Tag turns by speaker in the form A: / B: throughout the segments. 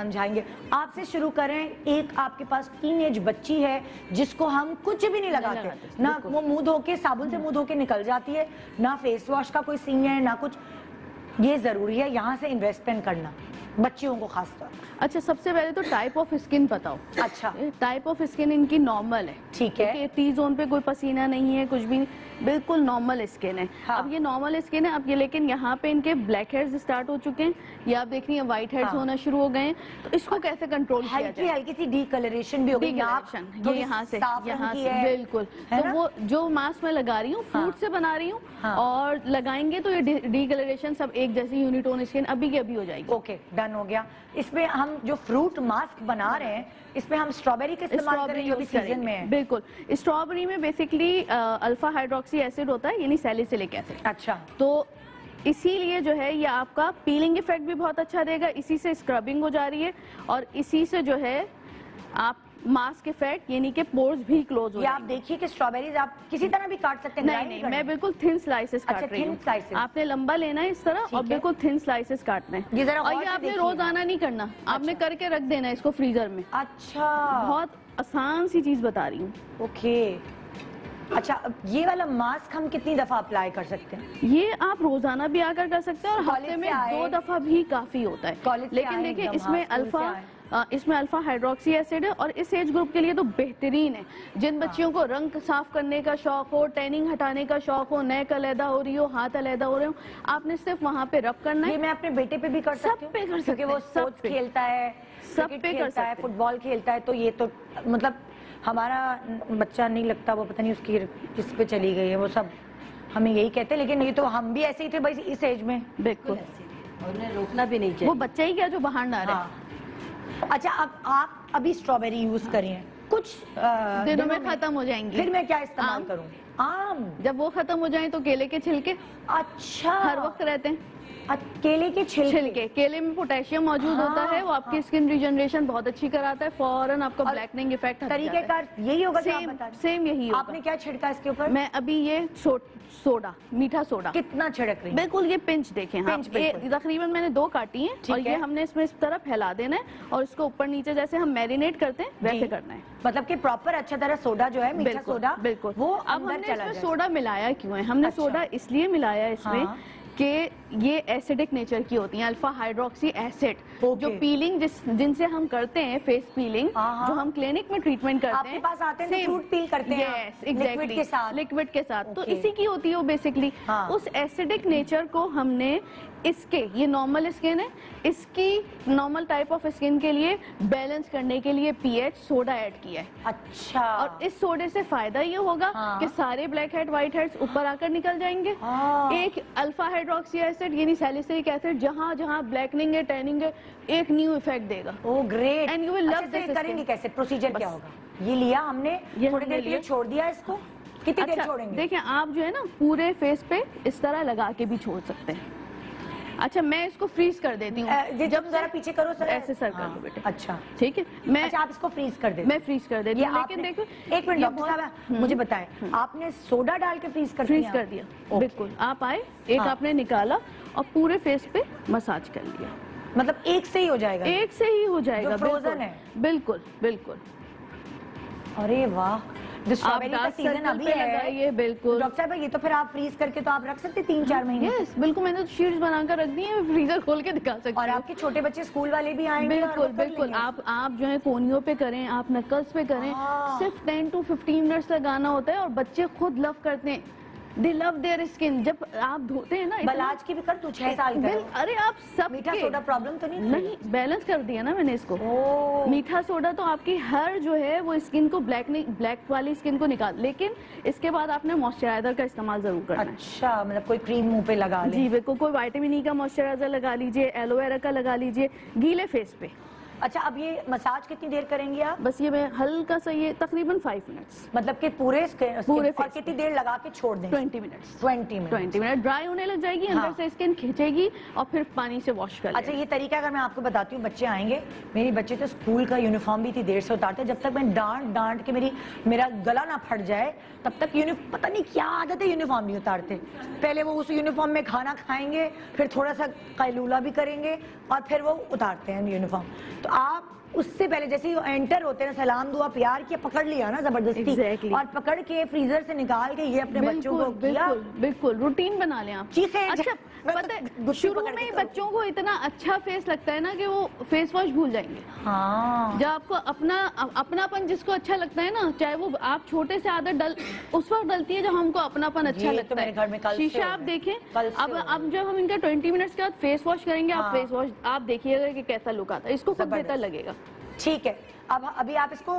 A: समझाएँगे। आपसे शुरू करें एक आपके पास टीन एज बच्ची है जिसको हम कुछ भी नहीं लगाते।
B: लगाते,
A: ना वो मुँह धो के साबुन से मुँह धो के निकल जाती है ना फेस वॉश का कोई सीन है ना कुछ। ये ज़रूरी है यहाँ से इन्वेस्टमेंट करना। बच्चियों को खास तौर
B: अच्छा सबसे पहले तो टाइप ऑफ़ स्किन बताओ।
A: अच्छा।
B: टाइप ऑफ़ स्किन इनकी नॉर्मल है।
A: ठीक है।
B: टी जोन पे कोई पसीना नहीं है कुछ भी बिल्कुल नॉर्मल स्किन है।
A: हाँ।
B: अब ये नॉर्मल स्किन है अब ये लेकिन यहाँ पे इनके ब्लैक हेड्स स्टार्ट हो चुके हैं। ये आप देख रही हैं व्हाइट हेड्स
A: हाँ।
B: होना शुरू हो गए हैं। तो इसको कैसे कंट्रोल किया
A: हल्की
B: जाए?
A: हल्की सी डीकलरेशन भी हो गई
B: ये यहाँ से यहाँ से। बिल्कुल। तो वो जो मास्क मैं लगा रही हूँ
A: हाँ।
B: फ्रूट से बना रही हूँ
A: हाँ।
B: और लगाएँगे तो ये डीकलरेशन सब एक जैसी यूनिटोन स्किन अभी की अभी हो जाएगी।
A: ओके डन हो गया। इसमें हम जो फ्रूट मास्क बना रहे हैं इसमें हम स्ट्रॉबेरी का इस्तेमाल कर जो भी सीज़न में है।
B: बिल्कुल। स्ट्रॉबेरी में बेसिकली अल्फ़ा हाइड्रोक्सी एसिड होता है यानी सैलिसिलिक एसिड
A: अच्छा।
B: तो इसीलिए जो है ये आपका पीलिंग इफ़ेक्ट भी बहुत अच्छा देगा। इसी से स्क्रबिंग हो जा रही है और इसी से जो है आप मास्क इफ़ेक्ट यानी कि पोर्स भी क्लोज हो
A: ये आप देखिए कि स्ट्रॉबेरीज आप किसी तरह भी काट सकते हैं
B: नहीं
A: grind
B: नहीं मैं बिल्कुल थिन स्लाइसेस
A: अच्छा,
B: काट रही
A: thin
B: हूँ।
A: slices।
B: आपने लंबा लेना है इस तरह और बिल्कुल थिन स्लाइसेस काटने हैं।
A: ये जरा
B: और ये आपने
A: देखिए।
B: रोज आना नहीं करना। आपने
A: अच्छा।
B: करके रख देना है इसको फ्रीजर में।
A: अच्छा।
B: बहुत आसान सी चीज़ बता रही हूँ।
A: ओके। अच्छा ये वाला मास्क हम कितनी दफ़ा अप्लाई कर सकते हैं?
B: ये आप रोज़ाना भी आकर कर सकते हैं और हफ़्ते में दो दफ़ा भी काफ़ी होता है। लेकिन देखिए इसमें
A: हाँ,
B: अल्फ़ा। अ, इसमें अल्फ़ा हाइड्रोक्सी एसिड है और इस एज ग्रुप के लिए तो बेहतरीन है। जिन
A: हाँ।
B: बच्चियों को रंग साफ़ करने का शौक हो टैनिंग हटाने का शौक हो नेक अलहदा हो रही हो हाथ अलहदा हो रहे हो आपने सिर्फ़ वहाँ पे रब करना
A: ये
B: है
A: मैं अपने बेटे पे भी कर
B: सब
A: सकती हूँ
B: पे कर सकते
A: वो
B: सब
A: खेलता है
B: सब पे कर
A: खेलता है फुटबॉल खेलता है तो ये तो मतलब हमारा बच्चा नहीं लगता वो पता नहीं उसकी किस पे चली गई है वो सब हमें यही कहते हैं लेकिन ये तो हम भी ऐसे ही थे भाई इस एज में।
B: बिल्कुल।
C: और रोकना भी नहीं चाहिए।
B: वो बच्चा ही क्या जो बाहर ना रहे?
A: हाँ। अच्छा अब आप अभी स्ट्रॉबेरी यूज़ करिए कुछ आ,
B: दिनों में खत्म हो जाएँगी।
A: फिर मैं क्या इस्तेमाल। करूँ? आम।
B: जब वो खत्म हो जाए तो केले के छिलके।
A: अच्छा।
B: हर वक्त रहते हैं।
A: केले के छिलके।
B: छिलके। केले में पोटेशियम मौजूद
A: हाँ,
B: होता है वो आपकी हाँ, स्किन रिजनरेशन बहुत अच्छी कराता है फ़ौरन आपका ब्लैकनिंग इफ़ेक्ट
A: तरीकेकार यही होगा
B: सेम सेम यही होगा।
A: आपने क्या छिड़का इसके ऊपर?
B: मैं अभी ये सो, सोडा मीठा सोडा।
A: कितना छिड़क रही
B: बिल्कुल ये पिंच देखें हाँ। तकरीबन मैंने दो काटी है और ये हमने इसमें इस तरह फैला देना है और इसको ऊपर नीचे जैसे हम मैरिनेट करते हैं वैसे करना है।
A: मतलब कि प्रॉपर अच्छा तरह सोडा जो है मीठा सोडा
B: बिल्कुल।
A: वो
B: अब हमने इसमें सोडा मिलाया क्यों है? हमने
A: अच्छा।
B: सोडा इसलिए मिलाया है इसमें
A: हाँ।
B: कि ये एसिडिक नेचर की होती है अल्फ़ा हाइड्रोक्सी एसिड। जो पीलिंग जिस जिनसे हम करते हैं फेस पीलिंग
A: हाँ, हाँ।
B: जो हम क्लिनिक में ट्रीटमेंट करते
A: आपके
B: हैं
A: पास आते हैं तो fruit peel करते हैं liquid के साथ।
B: लिक्विड के साथ तो इसी की होती है वो बेसिकली
A: हाँ।
B: उस एसिडिक नेचर को हमने इसके ये नॉर्मल स्किन है इसकी नॉर्मल टाइप ऑफ़ स्किन के लिए बैलेंस करने के लिए पीएच सोडा ऐड किया है
A: अच्छा
B: और इस सोडे से फ़ायदा ये होगा
A: हाँ।
B: कि सारे ब्लैक हेड व्हाइट हेड्स ऊपर आकर निकल जाएँगे
A: हाँ।
B: एक अल्फ़ा हाइड्रोक्सी एसिड यानी सैलिसिलिक एसिड जहाँ जहाँ ब्लैकनिंग है टैनिंग है एक न्यू इफ़ेक्ट देगा।
A: ओ great
B: and
A: you will
B: love
A: ये करेंगे कैसे? प्रोसीजर क्या होगा? ये लिया हमने थोड़ी देर के लिए छोड़ दिया इसको। कितनी देर
B: अच्छा
A: छोड़ेंगे?
B: देखिए आप जो है ना पूरे फेस पे इस तरह लगा के भी छोड़ सकते हैं। अच्छा मैं इसको फ्रीज कर देती हूँ।
A: जब जरा पीछे करो सर।
B: ऐसे सर कर
A: हाँ,
B: दो बेटे।
A: अच्छा।
B: ठीक है? मैं
A: अच्छा आप इसको फ्रीज कर देते
B: मैं फ्रीज कर देती हूँ लेकिन देखो
A: एक मिनट डॉक्टर साहब मुझे बताएँ आपने सोडा डाल के फ्रीज कर
B: फ्रीज कर दिया। बिल्कुल आप आए एक
A: हाँ।
B: आपने निकाला और पूरे फेस पे मसाज कर लिया।
A: मतलब एक से ही हो जाएगा?
B: एक से ही हो जाएगा
A: frozen है।
B: बिल्कुल बिल्कुल।
A: अरे वाह। जो
B: आप
A: स्ट्रॉबेरी का सीज़न अभी है।
B: लगाइए बिल्कुल।
A: डॉक्टर साहब ये तो फिर आप फ्रीज करके तो आप रख सकते तीन चार महीने।
B: यस बिल्कुल मैंने तो शीट्स बनाकर रख दी है फ्रीजर खोल के दिखा सकती
A: और आपके छोटे बच्चे स्कूल वाले भी आएँगे
B: बिल्कुल बिल्कुल आप आप जो है कोनियों पे करें आप नकल्स पे करें।
A: हाँ।
B: सिर्फ़ टेन टू 15 मिनट्स लगाना होता है और बच्चे खुद लव करते हैं। दे लव देयर स्किन जब आप धोते हैं ना
A: बलाज की भी कर तू छह साल का
B: बिल, अरे आप सब
A: मीठा सोडा प्रॉब्लम तो नहीं
B: नहीं बैलेंस कर दिया ना मैंने इसको। मीठा सोडा तो आपकी हर जो है वो स्किन को ब्लैक ब्लैक वाली स्किन को निकाल लेकिन इसके बाद आपने मॉइस्चराइजर का इस्तेमाल ज़रूर करना
A: अच्छा मतलब कोई क्रीम मुँह पे लगा ले।
B: जी बिल्कुल कोई विटामिन ई का मॉइस्चराइजर लगा लीजिए एलोवेरा का लगा लीजिए गीले फेस पे।
A: अच्छा अब ये मसाज कितनी देर करेंगी आप?
B: बस ये मैं हल्का सा ये तकरीबन फाइव मिनट्स
A: मतलब कि पूरे
B: पूरे
A: और कितनी देर लगा के छोड़ दें
B: twenty minutes
A: twenty minute
B: twenty minute dry होने लग जाएगी
A: हाँ।
B: अंदर से स्किन खींचेगी और फिर पानी से वॉश कर
A: अच्छा ये तरीका अगर मैं आपको बताती हूँ बच्चे आएँगे। मेरी बच्चे तो स्कूल का यूनिफॉर्म भी इतनी देर से उतारते जब तक मैं डांट डांट के मेरी मेरा गला ना फट जाए तब तक पता नहीं क्या आदत है यूनिफॉर्म नहीं उतारते। पहले वो उस यूनिफॉर्म में खाना खाएँगे फिर थोड़ा सा कैलूला भी करेंगे और फिर वो उतारते हैं यूनिफॉर्म तो आप उससे पहले जैसे ही एंटर होते हैं सलाम दुआ प्यार किया पकड़ लिया ना ज़बरदस्ती।
B: Exactly.
A: और पकड़ के फ्रीजर से निकाल के ये अपने बच्चों को
B: बिल्कुल
A: किया।
B: बिल्कुल बिल्कुल। रूटीन बना लें आप।
A: चीखें,
B: अच्छा
A: तो
B: पता है शुरू में ही बच्चों को इतना अच्छा फेस लगता है ना कि वो फेस वॉश भूल जाएँगे।
A: हाँ।
B: जब आपको अपना अपनापन जिसको अच्छा लगता है ना चाहे वो आप छोटे से आदत डल उस वक्त डलती है जब हमको अपनापन अच्छा
A: तो
B: लगता
A: मेरे घर में
B: है शीशा आप। देखें अब अब जब हम इनका 20 मिनट्स के बाद फेस वॉश करेंगे आप
A: हाँ।
B: फेस वॉश आप देखिएगा कि कैसा लुक आता है। इसको खुद बेहतर लगेगा।
A: ठीक है। अब अभी आप इसको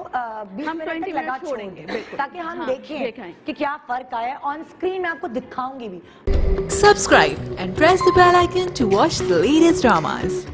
A: बीस मिनट तक लगा
B: छोड़ेंगे,
A: ताकि हम
B: हाँ,
A: देखें कि क्या फ़र्क आया ऑन स्क्रीन में आपको दिखाऊँगी भी।
D: Subscribe and press the bell icon to watch the latest dramas.